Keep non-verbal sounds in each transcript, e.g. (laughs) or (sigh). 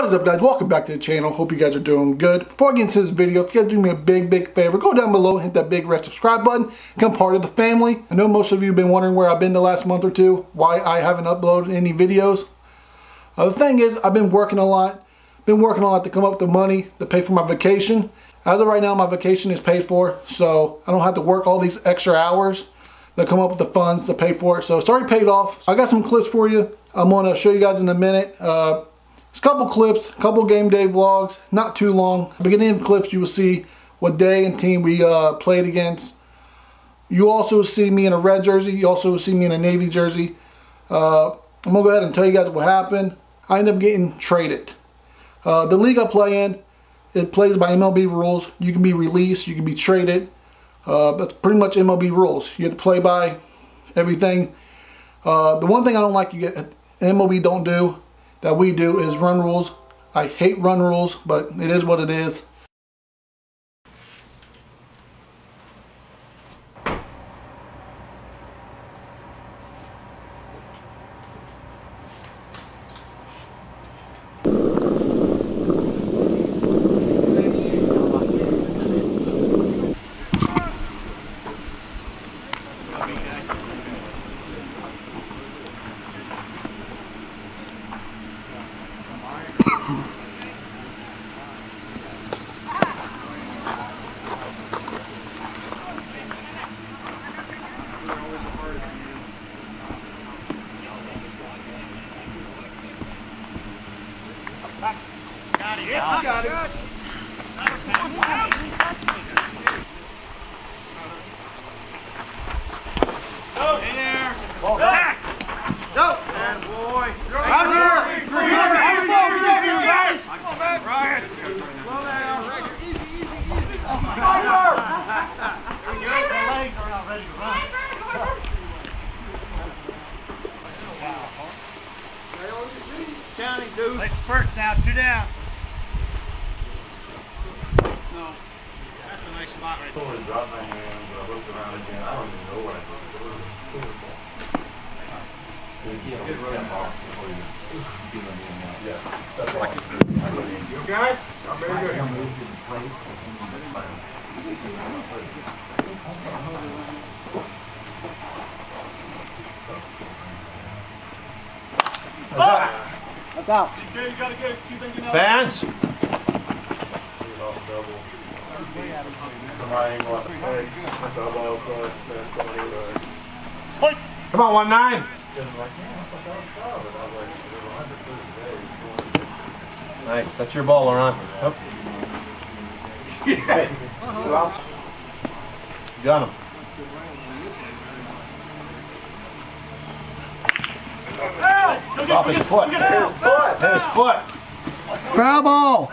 What is up guys, welcome back to the channel, hope you guys are doing good. Before I get into this video, if you guys do me a big, big favor, go down below, hit that big red subscribe button, become part of the family. I know most of you have been wondering where I've been the last month or two, why I haven't uploaded any videos. Uh, the thing is, I've been working a lot, been working a lot to come up with the money to pay for my vacation. As of right now, my vacation is paid for, so I don't have to work all these extra hours to come up with the funds to pay for it. So it's already paid off. I got some clips for you. I'm gonna show you guys in a minute. Uh, a couple clips, a couple game day vlogs, not too long. Beginning of clips, you will see what day and team we uh, played against. You also see me in a red jersey. You also see me in a navy jersey. Uh, I'm gonna go ahead and tell you guys what happened. I ended up getting traded. Uh, the league I play in, it plays by MLB rules. You can be released, you can be traded. Uh, that's pretty much MLB rules. You have to play by everything. Uh, the one thing I don't like you get MLB don't do that we do is run rules. I hate run rules, but it is what it is. Got it. Go. Hey there. Back. Go. And boy. I'm here. You're here. I'm over here, you guys. Come back. Ryan. Slow down. Easy, easy, easy. Fire. There we go. My legs are not ready to run. Counting, dude. Let's first now. Two down. No. That's a nice spot right there. totally dropped my hand, but I looked around again. I don't even know what I did. It was beautiful. Oh, yeah. That's why. You okay? I'm very good. Okay, you gotta get it. Keep thinking out. Fans? My angle on the leg, my elbow, foot, then somebody was Point. Come on, one nine. like, yeah, I thought that was solid. I was like, there were 100 foot today. Nice. That's your ball, Laurent. Yep. Hey. Two outs. Got him. Off his foot. Hit his foot. Hit his foot. Foul ball.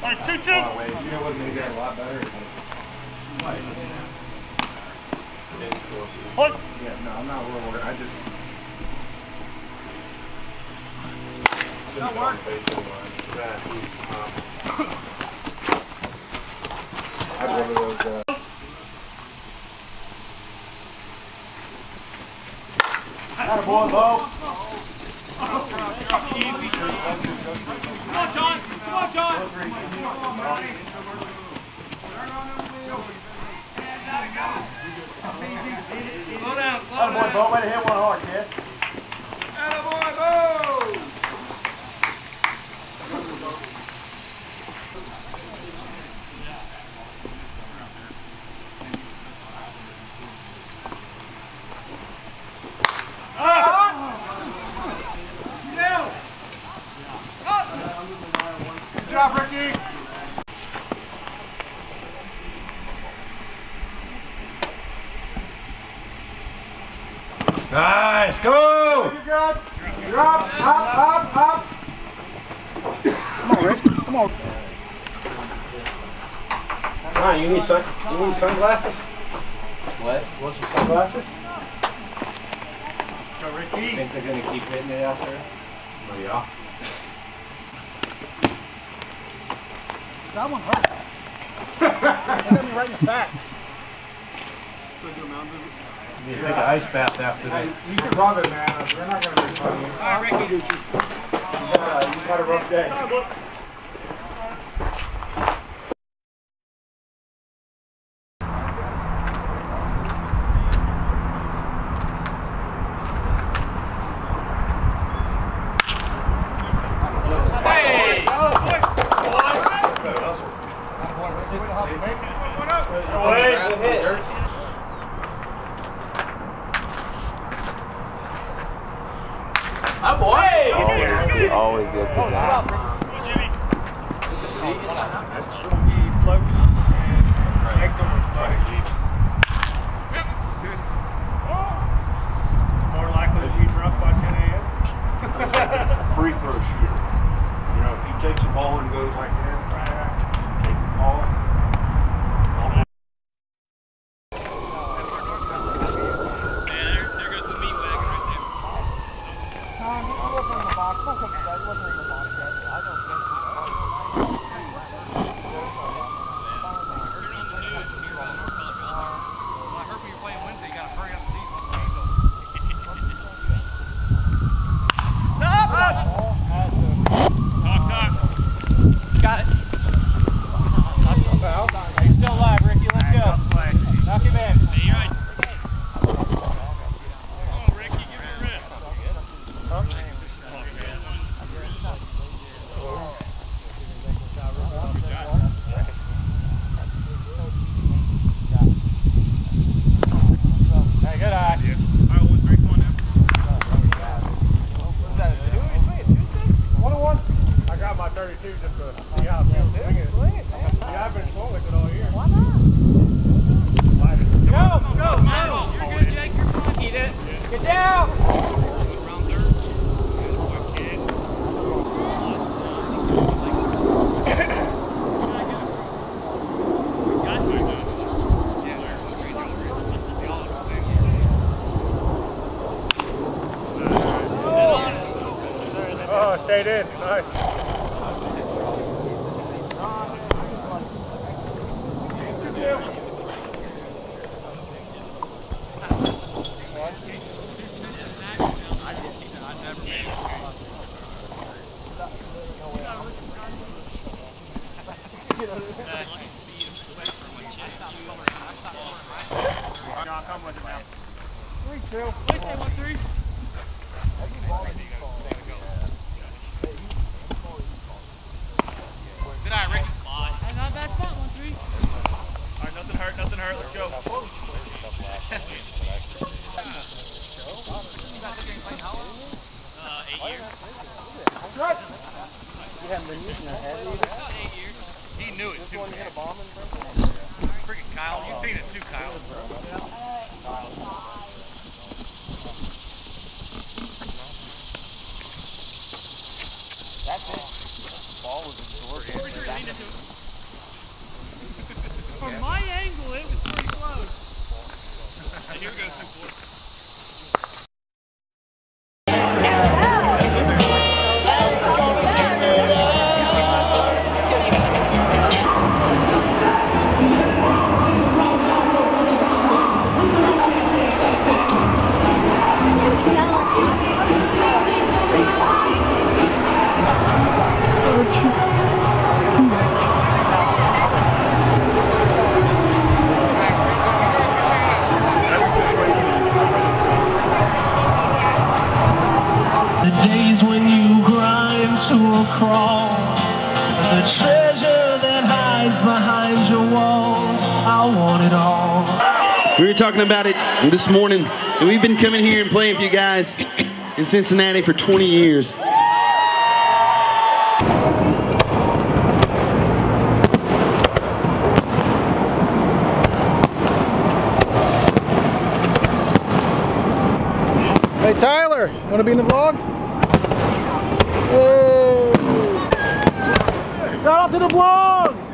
All right, two, two. You know what made that a lot better? Point. Yeah, no, I'm not worried. about it. I just. That worked. That, um, I had one of those, uh, Boy, Bo. Come on. Way to hit one hard, kid. Attaboy, Bo. Good job, Ricky. Nice, go! You're up, up, up. Come on, Rick. Come on. Come on, you need sun, you need sunglasses? What? You want some sunglasses? Go, Ricky. Think they're gonna keep hitting it out there? Oh, yeah. That one hurt. That got me right in the fat. You take an ice bath after that. You can rub it, man. We're not gonna make fun of you. All right, Ricky. Good day. He always gets it down. More likely to be drunk by 10 a.m. free throw shooter. You know, if he takes a ball and goes like that, take the ball. I got my 32 just to see how it feels. Swing it. Yeah, I've been swung with it all year. Why not? Stayed in. Nice. John, come with it now. Three, two. Good eye, Rick. Not bad spot, one three. All right, hurt, hurt. Let's go. uh, eight years. You haven't been using that, have you? About eight years. He knew it too. Freaking Kyle, you've seen it too, Kyle. From my angle, it was pretty close. And here goes I want it all. We were talking about it this morning, and we've been coming here and playing for you guys in Cincinnati for 20 years. Hey Tyler, want to be in the vlog? Hey. Shout out to the vlog!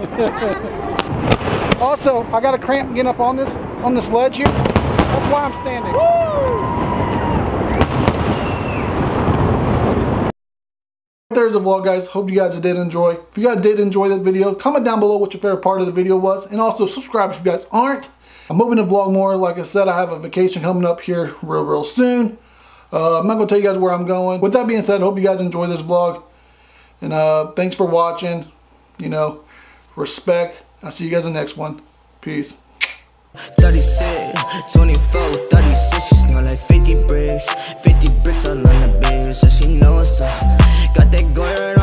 (laughs) also, I got a cramp getting up on this on this ledge here. That's why I'm standing. There's the vlog guys. Hope you guys did enjoy. If you guys did enjoy that video, comment down below what your favorite part of the video was. And also subscribe if you guys aren't. I'm moving to vlog more. Like I said, I have a vacation coming up here real, real soon. Uh, I'm not going to tell you guys where I'm going. With that being said, hope you guys enjoy this vlog. And uh, thanks for watching. You know, respect. I'll see you guys in the next one. Peace. 36, 24, 36, she smell like 50 bricks 50 bricks the so she knows uh, Got that going